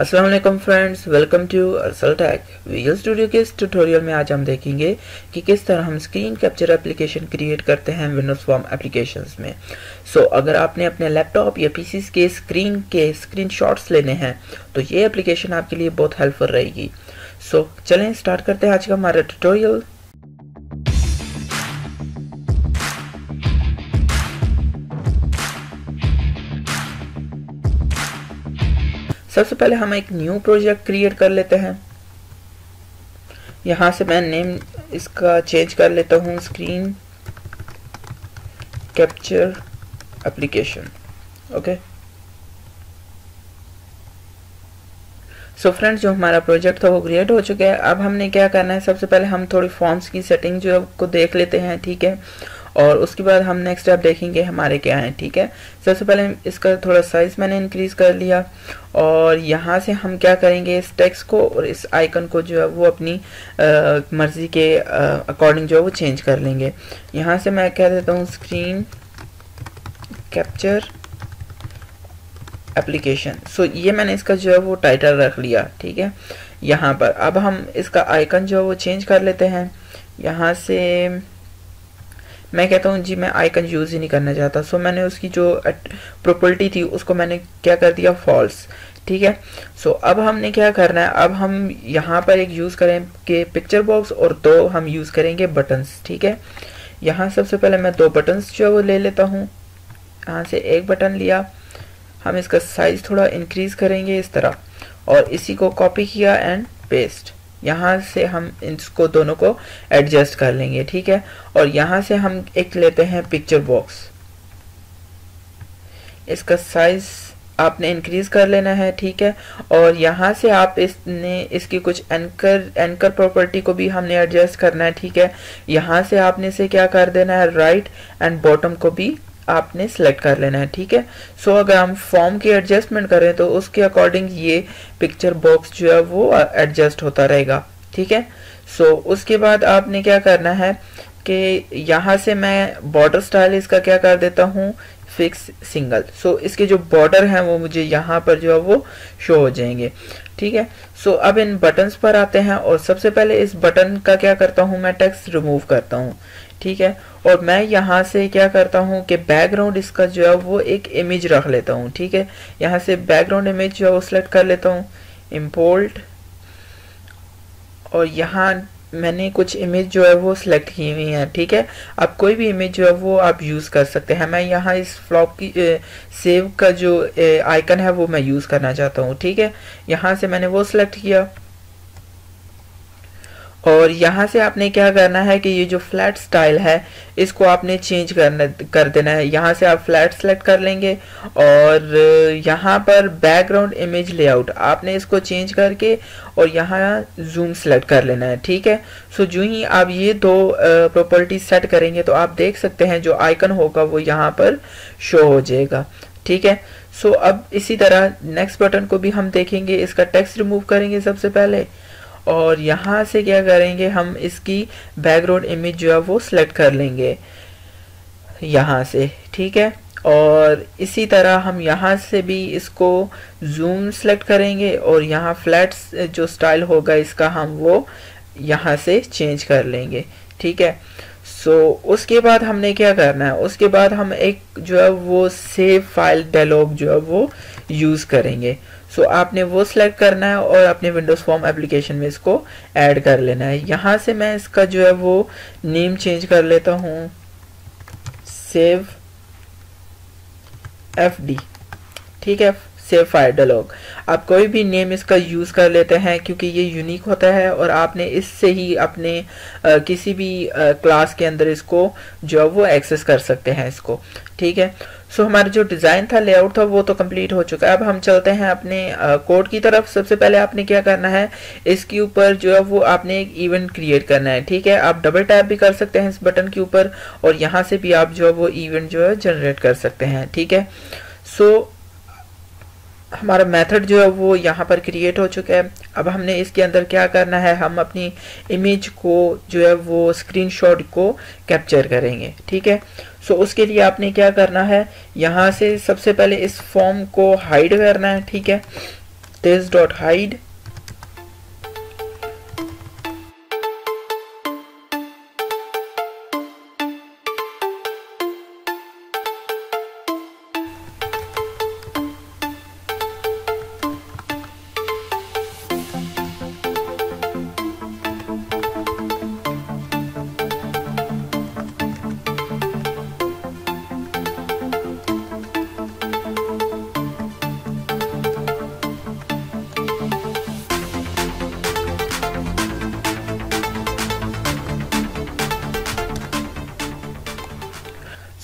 वालेकुम friends welcome to Arsal tech visual studio के इस ट्यूटोरियल में आज हम देखेंगे कि किस तरह हम स्क्रीन कैप्चर एप्लीकेशन क्रिएट करते हैं विंडोज़ फॉर्म एप्लीकेशंस में। सो so, अगर आपने अपने लैपटॉप या पीसी के स्क्रीन के स्क्रीनशॉट्स लेने हैं तो ये एप्लीकेशन आपके लिए बहुत हेल्पफुल रहेगी। सो so, चलें स्टार्ट करते हैं आज का हमारा ट्यूटोरियल सबसे पहले हम एक न्यू प्रोजेक्ट क्रिएट कर लेते हैं। यहाँ से मैं नेम इसका चेंज कर लेता हूँ screen capture application okay so friends जो हमारा प्रोजेक्ट था वो क्रिएट हो चुका है। अब हमने क्या करना है, सबसे पहले हम थोड़ी फॉर्म्स की सेटिंग जो है को देख लेते हैं, ठीक है? और उसके बाद हम नेक्स्ट स्टेप देखेंगे हमारे क्या हैं ठीक है? सबसे पहले इसका थोड़ा साइज़ मैंने इंक्रीज कर लिया और यहाँ से हम क्या करेंगे इस टेक्स्ट को और इस आइकन को जो है वो अपनी आ, मर्ज़ी के अकॉर्डिंग जो है वो चेंज कर लेंगे। यहाँ से मैं कह देता हूँ स्क्रीन कैप्चर एप्लीकेशन सो ये मैंने इसका जो है वो टाइटल रख लिया ठीक है? यहाँ पर। अब हम इसका आइकन जो है वो चेंज कर लेते हैं। यहाँ से मैं कहता हूँ, जी, मैं आइकन यूज़ ही नहीं करना चाहता। सो मैंने उसकी जो प्रॉपर्टी थी, उसको मैंने क्या कर दिया? फॉल्स ठीक है? सो अब हमने क्या करना है? अब हम यहाँ पर एक यूज़ करें कि पिक्चर बॉक्स और दो हम यूज़ करेंगे बटन्स ठीक है? यहाँ सबसे पहले मैं दो बटन्स जो है वो ले लेता हूँ। यहाँ से एक बटन लिया। हम इसका साइज़ थोड़ा इंक्रीज करेंगे इस तरह। और इसी को कॉपी किया एंड पेस्ट यहाँ से हम इसको दोनों को एडजस्ट कर लेंगे, ठीक है? और यहाँ से हम एक लेते हैं पिक्चर बॉक्स इसका साइज़ आपने इंक्रीज कर लेना है, ठीक है? और यहाँ से आप इसने, इसकी कुछ एंकर एंकर प्रॉपर्टी को भी हमने एडजस्ट करना है, ठीक है? यहाँ से आपने इसे क्या कर देना है राइट एंड बॉटम को भी आपने सेलेक्ट कर लेना है ठीक है? सो अगर हम फॉर्म की एडजस्टमेंट करें तो उसके अकॉर्डिंग ये पिक्चर बॉक्स जो है वो एडजस्ट होता रहेगा ठीक है? सो so, उसके बाद आपने क्या करना है कि यहाँ से मैं बॉर्डर स्टाइल इसका क्या कर देता हूँ? फिक्स सिंगल सो इसके जो बॉर्डर हैं वो मुझे यहाँ पर जो है वो शो हो जाएँगे ठीक है? सो so, अब इन बटन्स पर आते हैं और सबसे पहले इस बटन का क्या करता हूँ मैं? टेक्स्ट रिमूव करता हूँ। ठीक है? और मैं यहाँ से क्या करता हूँ कि बैकग्राउंड इसका जो है वो एक इमेज रख लेता हूँ ठीक है? यहाँ से बैकग्राउंड इमेज जो है वो सिलेक्ट कर लेता हूँ। इम्पोर्ट और यहाँ मैंने कुछ इमेज जो है वो सिलेक्ट की हुई है ठीक है? अब कोई भी इमेज जो है वो आप यूज़ कर सकते हैं। मैं यहाँ इस फ्लॉप की ए, सेव का जो आइकन है वो मैं यूज़ करना चाहता हूँ ठीक है? यहाँ से मैंने वो सिलेक्ट किया। और यहाँ से आपने क्या करना है कि ये जो फ्लैट स्टाइल है, इसको आपने चेंज करना, कर देना है। यहाँ से आप फ्लैट सेलेक्ट कर लेंगे और यहाँ पर बैकग्राउंड इमेज लेआउट आपने इसको चेंज करके और यहाँ जूम सेलेक्ट कर लेना है, ठीक है? सो जो ही आप ये दो प्रॉपर्टी सेट करेंगे तो आप देख सकते हैं जो आइकन होगा वो यहाँ पर शो हो जाएगा, ठीक है? सो अब इसी तरह नेक्स्ट बटन को भी हम देखेंगे। इसका टेक्स्ट रिमूव करेंगे सबसे पहले। और यहाँ से क्या करेंगे हम इसकी बैकग्राउंड इमेज जो है वो सिलेक्ट कर लेंगे। यहाँ से ठीक है? और इसी तरह हम यहाँ से भी इसको जूम सेलेक्ट करेंगे और यहाँ फ्लैट जो स्टाइल होगा इसका हम वो यहाँ से चेंज कर लेंगे ठीक है? सो so, उसके बाद हमने क्या करना है? उसके बाद हम एक जो है वो सेव फ़ाइल डायलॉग जो है वो यूज़ करेंगे। सो so, आपने वो सिलेक्ट करना है और अपने विंडोज़ फॉर्म एप्लीकेशन में इसको ऐड कर लेना है। यहाँ से मैं इसका जो है वो नेम चेंज कर लेता हूँ। सेव एफ़ डी ठीक है? सेव फ़ाइल डायलॉग आप कोई भी नेम इसका यूज़ कर लेते हैं क्योंकि ये यूनिक होता है और आपने इससे ही अपने आ, किसी भी आ, क्लास के अंदर इसको जो है वो एक्सेस कर सकते हैं इसको। ठीक है? सो हमारा जो डिज़ाइन था लेआउट था, वो तो कंप्लीट हो चुका है। अब हम चलते हैं अपने कोड की तरफ़। सबसे पहले आपने क्या करना है, इसके ऊपर जो है वो आपने एक इवेंट क्रिएट करना है, ठीक है? आप डबल टैप भी कर सकते हैं इस बटन के ऊपर और यहाँ से भी आप जो है वो इवेंट जो है जनरेट कर सकते हैं, ठीक है? सो हमारा मेथड जो है वो यहाँ पर क्रिएट हो चुका है। अब हमने इसके अंदर क्या करना है, हम अपनी इमेज को जो है वो स्क्रीनशॉट को कैप्चर करेंगे, ठीक है? सो उसके लिए आपने क्या करना है? यहाँ से सबसे पहले इस फॉर्म को हाइड करना है, ठीक है? This dot hide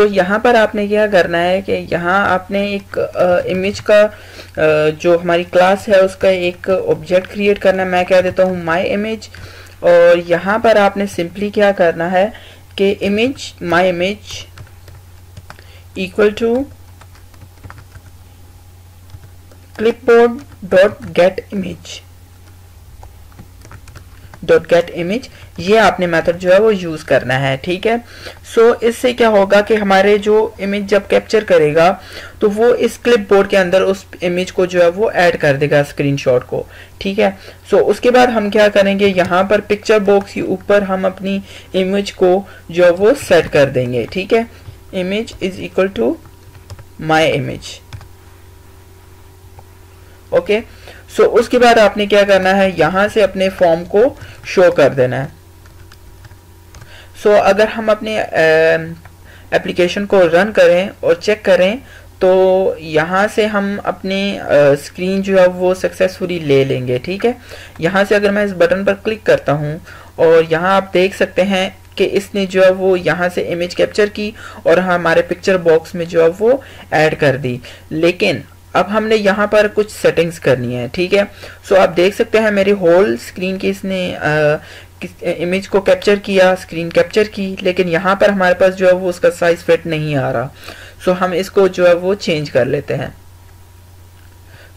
so so, यहाँ पर आपने क्या करना है कि यहाँ आपने एक इमेज का आ, जो हमारी क्लास है उसका एक ऑब्जेक्ट क्रिएट करना है। मैं कह देता हूँ माई इमेज और यहाँ पर आपने सिंपली क्या करना है कि image my image equal to clipboard dot get image ये आपने मेथड जो है वो यूज़ करना है ठीक है? सो so, इससे क्या होगा कि हमारे जो इमेज जब कैप्चर करेगा तो वो इस क्लिप बोर्ड के अंदर उस इमेज को जो है वो ऐड कर देगा स्क्रीनशॉट को ठीक है? सो so, उसके बाद हम क्या करेंगे? यहाँ पर पिक्चर बॉक्स के ऊपर हम अपनी इमेज को जो है वो सेट कर देंगे ठीक है? Image is equal to my image okay so so, उसके बाद आपने क्या करना है? यहाँ से अपने फॉर्म को शो कर देना है। सो so, अगर हम अपने एप्लीकेशन को रन करें और चेक करें तो यहाँ से हम अपनी स्क्रीन जो है वो सक्सेसफुली ले लेंगे ठीक है? यहाँ से अगर मैं इस बटन पर क्लिक करता हूँ और यहाँ आप देख सकते हैं कि इसने जो है वो यहाँ से इमेज कैप्चर की और हमारे पिक्चर बॉक्स में जो है वो ऐड कर दी। लेकिन अब हमने यहाँ पर कुछ सेटिंग्स करनी है ठीक है? सो आप देख सकते हैं मेरी होल स्क्रीन की इसने इमेज को कैप्चर किया स्क्रीन कैप्चर की लेकिन यहाँ पर हमारे पास जो है वो उसका साइज़ फिट नहीं आ रहा। सो हम इसको जो है वो चेंज कर लेते हैं।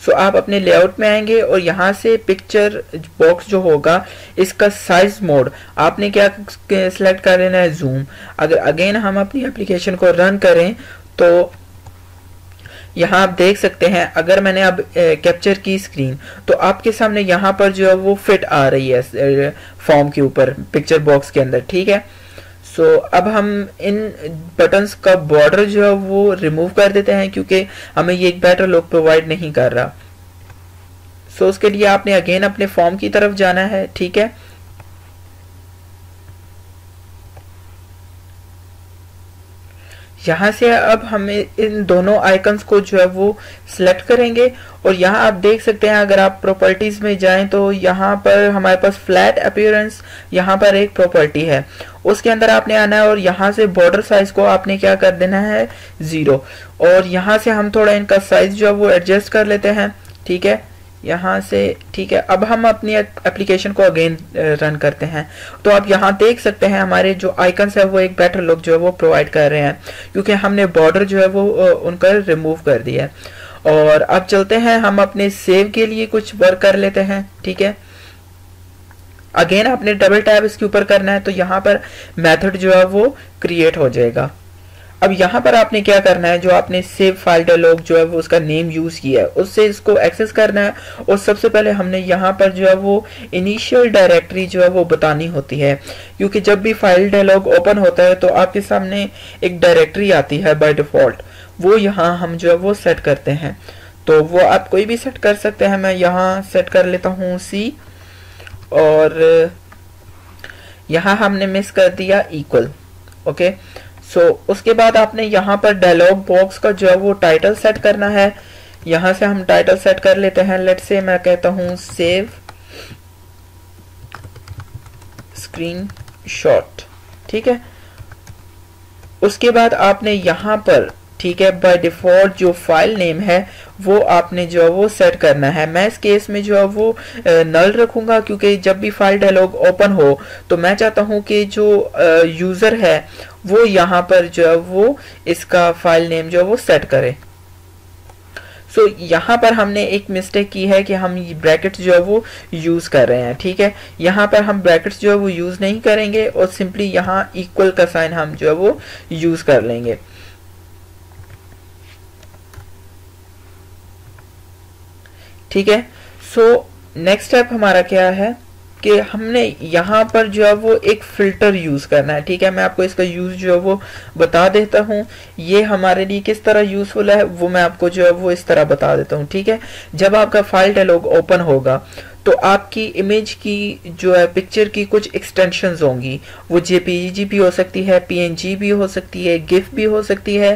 सो so, आप अपने लेआउट में आएँगे और यहाँ से पिक्चर बॉक्स जो होगा इसका साइज़ मोड आपने क्या सिलेक्ट कर लेना है? जूम अगर अगेन हम अपनी एप्लीकेशन को रन करें तो यहाँ आप देख सकते हैं अगर मैंने अब कैप्चर की स्क्रीन तो आपके सामने यहाँ पर जो है वो फिट आ रही है फॉर्म के ऊपर पिक्चर बॉक्स के अंदर ठीक है? सो so, अब हम इन बटन्स का बॉर्डर जो है वो रिमूव कर देते हैं क्योंकि हमें ये एक बेटर लुक प्रोवाइड नहीं कर रहा। सो so, उसके लिए आपने अगेन अपने फॉर्म की तरफ़ जाना है ठीक है? यहाँ से अब हमें इन दोनों आइकन्स को जो है वो सिलेक्ट करेंगे। और यहाँ आप देख सकते हैं, अगर आप प्रॉपर्टीज़ में जाएँ तो यहाँ पर हमारे पास फ्लैट अपीयरेंस यहाँ पर एक प्रॉपर्टी है। उसके अंदर आपने आना है और यहाँ से बॉर्डर साइज़ को आपने क्या कर देना है? ज़ीरो और यहाँ से हम थोड़ा इनका साइज़ जो है वो एडजस्ट कर लेते हैं। ठीक है? यहाँ से, ठीक है, अब हम अपनी एप्लीकेशन को अगेन रन करते हैं। तो आप यहाँ देख सकते हैं हमारे जो आइकन्स है, वो एक बेटर लुक जो है वो प्रोवाइड कर रहे हैं, क्योंकि हमने बॉर्डर जो है वो उनका रिमूव कर दिया है। और अब चलते हैं, हम अपने सेव के लिए कुछ वर्क कर लेते हैं, ठीक है? अगेन आपने डबल टैब इसके ऊपर करना है तो यहाँ पर मेथड जो है वो क्रिएट हो जाएगा। अब यहाँ पर आपने क्या करना है, जो आपने सेव फ़ाइल डायलॉग जो है वो उसका नेम यूज़ किया है, उससे इसको एक्सेस करना है और सबसे पहले हमने यहाँ पर जो है वो इनिशियल डायरेक्टरी जो है वो बतानी होती है। क्योंकि जब भी फ़ाइल डायलॉग ओपन होता है तो आपके सामने एक डायरेक्टरी आती है बाय डिफ़ॉल्ट वो यहाँ हम जो है वो सेट करते हैं। तो वो आप कोई भी सेट कर सकते हैं, मैं यहाँ सेट कर लेता हूँ सी और यहाँ हमने मिस कर दिया इक्वल ओके सो so, उसके बाद आपने यहाँ पर डायलॉग बॉक्स का जो है वो टाइटल सेट करना है। यहाँ से हम टाइटल सेट कर लेते हैं। लेट से मैं कहता हूँ सेव स्क्रीन शॉट ठीक है? उसके बाद आपने यहाँ पर ठीक है बाय डिफ़ॉल्ट जो फ़ाइल नेम है वो आपने जो है वो सेट करना है। मैं इस केस में जो है वो नल रखूँगा क्योंकि जब भी फ़ाइल डायलॉग ओपन हो तो मैं चाहता हूँ कि जो यूज़र है वो यहाँ पर जो है वो इसका फ़ाइल नेम जो है वो सेट करे। सो so, यहाँ पर हमने एक मिस्टेक की है कि हम ब्रैकेट्स जो है वो यूज़ कर रहे हैं ठीक है? यहाँ पर हम ब्रैकेट्स जो है वो यूज़ नहीं करेंगे और सिंपली यहाँ इक्वल का साइन हम जो है वो यूज़ कर लेंगे। ठीक है? सो नेक्स्ट स्टेप हमारा क्या है कि हमने यहाँ पर जो है वो एक फ़िल्टर यूज़ करना है, ठीक है? मैं आपको इसका यूज़ जो है वो बता देता हूँ। ये हमारे लिए किस तरह यूज़फुल है वो मैं आपको जो है वो इस तरह बता देता हूँ, ठीक है? जब आपका फ़ाइल डायलॉग ओपन होगा तो आपकी इमेज की जो है पिक्चर की कुछ एक्सटेंशंस होंगी। वो जेपीजी भी हो सकती है पीएनजी भी हो सकती है गिफ भी हो सकती है।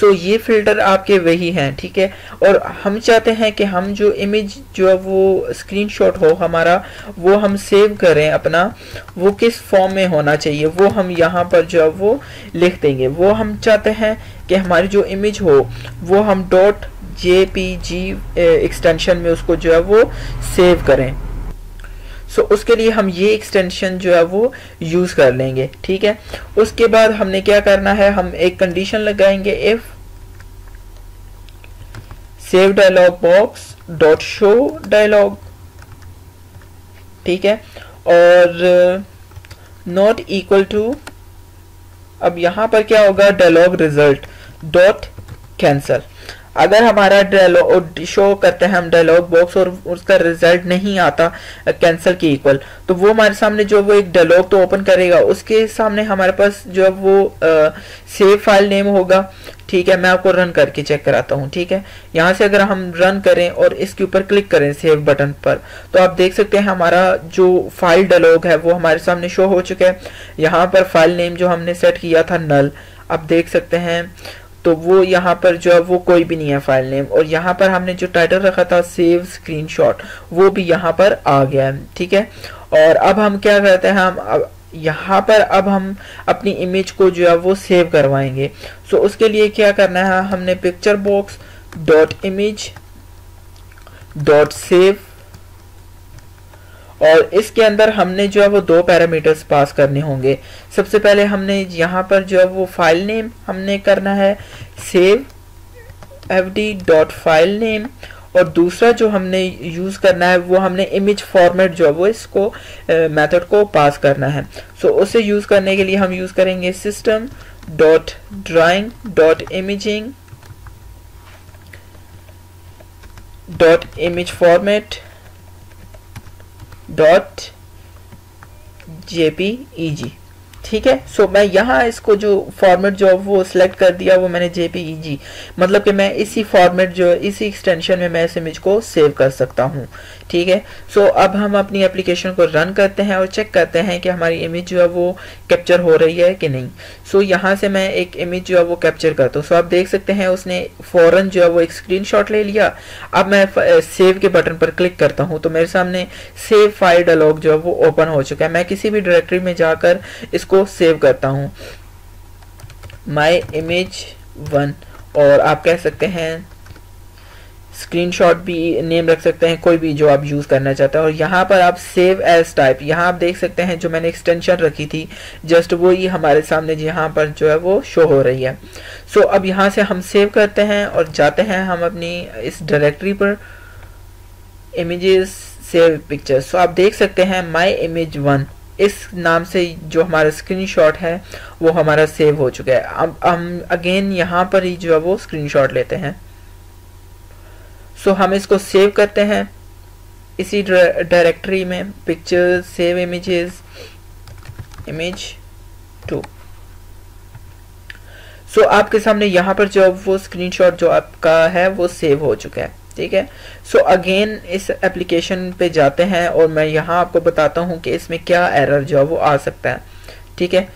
सो ये फ़िल्टर आपके वही हैं, ठीक है? और हम चाहते हैं कि हम जो इमेज जो है, वो स्क्रीनशॉट हो हमारा, वो हम सेव करें अपना। वो किस फॉर्म में होना चाहिए, वो हम यहाँ पर जो है, वो लिख देंगे। वो हम चाहते हैं कि हमारी जो इमेज हो, वो हम डॉट जेपीजी एक्सटेंशन में उसको जो है वो सेव करें। सो so, उसके लिए हम ये एक्सटेंशन जो है वो यूज़ कर लेंगे ठीक है? उसके बाद हमने क्या करना है? हम एक कंडीशन लगाएँगे if save dialog box dot show dialog ठीक है? और नॉट इक्वल टू अब यहाँ पर क्या होगा? डायलॉग रिज़ल्ट डॉट कैंसल अगर हमारा डायलॉग शो करते हैं, हम डायलॉग बॉक्स और उसका रिज़ल्ट नहीं आता कैंसिल के इक्वल तो वो हमारे सामने जो वो एक डायलॉग तो ओपन करेगा, उसके सामने हमारे पास जो है वो सेव फ़ाइल नेम होगा, ठीक है, मैं आपको रन करके चेक कराता हूँ, ठीक है? यहाँ से अगर हम रन करें और इसके ऊपर क्लिक करें सेव बटन पर तो आप देख सकते हैं हमारा जो फ़ाइल डायलॉग है, वो हमारे सामने शो हो चुका है। यहाँ पर फ़ाइल नेम जो हमने सेट किया था नल आप देख सकते हैं तो वो यहाँ पर जो है, वो कोई भी नहीं है फ़ाइल नेम और यहाँ पर हमने जो टाइटल रखा था सेव स्क्रीनशॉट वो भी यहाँ पर आ गया है, ठीक है? और अब हम क्या करते हैं, हम अब यहाँ पर अब हम अपनी इमेज को जो है, वो सेव करवाएँगे। सो उसके लिए क्या करना है, हमने picture box dot image dot save और इसके अंदर हमने जो है वो दो पैरामीटर्स पास करने होंगे। सबसे पहले हमने यहाँ पर जो है वो फ़ाइल नेम हमने करना है। Save F D dot file name और दूसरा जो हमने यूज़ करना है वो हमने इमेज फॉर्मेट जो है वो इसको मेथड को पास करना है। सो so, उसे यूज़ करने के लिए हम यूज़ करेंगे system dot drawing dot imaging dot image format dot JPEG ठीक है? सो so, मैं यहाँ इसको जो फॉर्मेट जो वो सिलेक्ट कर दिया वो मैंने जेपीईजी मतलब कि मैं इसी फॉर्मेट जो इसी एक्सटेंशन में मैं इस इमेज को सेव कर सकता हूँ। ठीक है? सो so, अब हम अपनी एप्लीकेशन को रन करते हैं और चेक करते हैं कि हमारी इमेज जो है वो कैप्चर हो रही है कि नहीं। सो so, यहाँ से मैं एक इमेज जो है वो कैप्चर करता हूँ। सो so, आप देख सकते हैं उसने फ़ौरन जो है वो एक स्क्रीनशॉट ले लिया। अब मैं सेव के बटन पर क्लिक करता हूँ। तो मेरे सामने सेव फ़ाइल डायलॉग जो है वो ओपन हो चुका है। मैं किसी भी डायरेक्टरी में जाकर इसको सेव करता हूँ। माई इमेज वन और आप कह सकते हैं स्क्रीनशॉट भी नेम रख सकते हैं कोई भी जो आप यूज़ करना चाहते हैं। और यहाँ पर आप सेव एज टाइप यहाँ आप देख सकते हैं जो मैंने एक्सटेंशन रखी थी जस्ट वो ही हमारे सामने यहाँ पर जो है वो शो हो रही है। सो so, अब यहाँ से हम सेव करते हैं और जाते हैं हम अपनी इस डायरेक्टरी पर इमेजेस सेव पिक्चर्स सो आप देख सकते हैं माई इमेज वन इस नाम से जो हमारा स्क्रीनशॉट है, वो हमारा सेव हो चुका है। अब हम अगेन यहाँ पर ही जो है वो स्क्रीनशॉट लेते हैं। सो हम इसको सेव करते हैं। इसी डायरेक्टरी में picture save images image two so आपके सामने यहाँ पर जो वो स्क्रीनशॉट जो आपका है, वो सेव हो चुका है। ठीक है? सो अगेन इस एप्लीकेशन पे जाते हैं और मैं यहाँ आपको बताता हूँ कि इसमें क्या एरर जो है वो आ सकता है। ठीक है?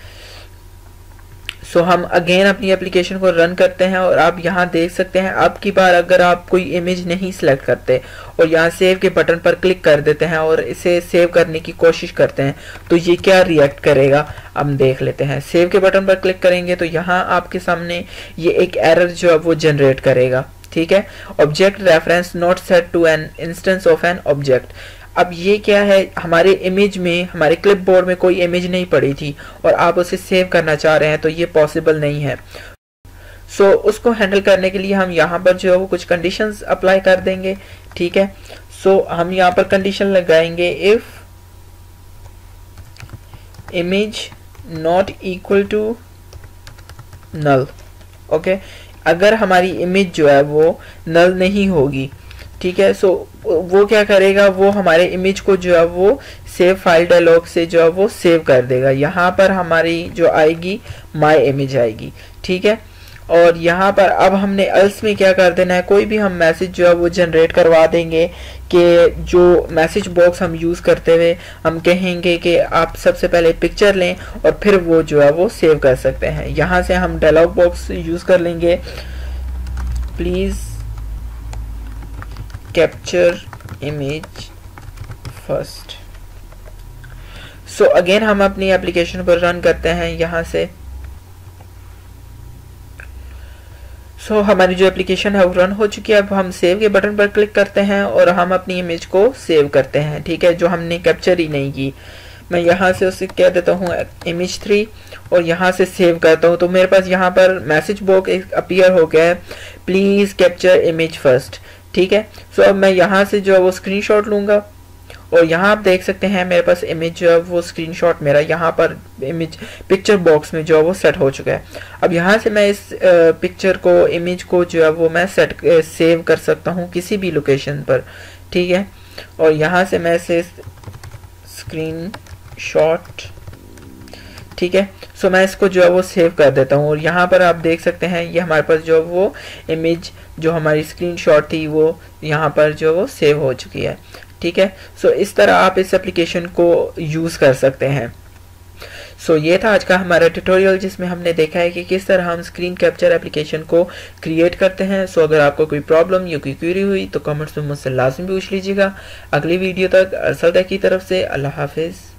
सो so, हम अगेन अपनी एप्लीकेशन को रन करते हैं और आप यहाँ देख सकते हैं अब की बार अगर आप कोई इमेज नहीं सिलेक्ट करते और यहाँ सेव के बटन पर क्लिक कर देते हैं और इसे सेव करने की कोशिश करते हैं तो ये क्या रिएक्ट करेगा? हम देख लेते हैं। सेव के बटन पर क्लिक करेंगे तो यहाँ आपके सामने ये एक एरर जो है वो जनरेट करेगा। ठीक है? Object reference not set to an instance of an object अब ये क्या है? हमारे इमेज में हमारे क्लिपबोर्ड में कोई इमेज नहीं पड़ी थी और आप उसे सेव करना चाह रहे हैं तो ये पॉसिबल नहीं है। सो so, उसको हैंडल करने के लिए हम यहाँ पर जो है वो कुछ कंडीशंस अप्लाई कर देंगे ठीक है? सो so, हम यहाँ पर कंडीशन लगाएँगे if image not equal to null okay अगर हमारी इमेज जो है वो नल नहीं होगी, ठीक है? सो वो क्या करेगा? वो हमारे इमेज को जो है वो सेव फ़ाइल डायलॉग से जो है वो सेव कर देगा। यहाँ पर हमारी जो आएगी माई इमेज आएगी, ठीक है? और यहाँ पर अब हमने अल्स में क्या कर देना है? कोई भी हम मैसेज जो है वो जनरेट करवा देंगे कि जो मैसेज बॉक्स हम यूज़ करते हुए हम कहेंगे कि आप सबसे पहले पिक्चर लें और फिर वो जो है वो सेव कर सकते हैं। यहाँ से हम डायलॉग बॉक्स यूज़ कर लेंगे। Please capture image first so again हम अपनी एप्लीकेशन पर रन करते हैं यहाँ से। सो so, हमारी जो एप्लीकेशन है वो रन हो चुकी है। अब हम सेव के बटन पर क्लिक करते हैं और हम अपनी इमेज को सेव करते हैं ठीक है? जो हमने कैप्चर ही नहीं की। मैं यहाँ से उसे कह देता हूँ इमेज थ्री और यहाँ से सेव करता हूँ। तो मेरे पास यहाँ पर मैसेज बॉक्स अपीयर हो गया है। प्लीज़ कैप्चर इमेज फ़र्स्ट ठीक है? सो so, अब मैं यहाँ से जो है वो स्क्रीनशॉट लूँगा। और यहाँ आप देख सकते हैं मेरे पास इमेज जो है वो स्क्रीनशॉट मेरा यहाँ पर इमेज पिक्चर बॉक्स में जो है वो सेट हो चुका है। अब यहाँ से मैं इस पिक्चर को इमेज को जो है वो मैं सेट सेव कर सकता हूँ किसी भी लोकेशन पर, ठीक है? और यहाँ से मैं इसे स्क्रीन शॉट ठीक है? सो मैं इसको जो है वो सेव कर देता हूँ। और यहाँ पर आप देख सकते हैं ये हमारे पास जो वो इमेज जो हमारी स्क्रीनशॉट थी वो यहाँ पर जो वो सेव हो चुकी है। ठीक है? सो so, इस तरह आप इस एप्लीकेशन को यूज़ कर सकते हैं। सो so, ये था आज का हमारा ट्यूटोरियल जिसमें हमने देखा है कि किस तरह हम स्क्रीन कैप्चर एप्लीकेशन को क्रिएट करते हैं। सो so, अगर आपको कोई प्रॉब्लम या कोई क्यूरी हुई तो कमेंट्स में मुझसे लाजमी पूछ लीजिएगा। अगली वीडियो तक असल की तरफ़ से अल्लाह हाफिज़।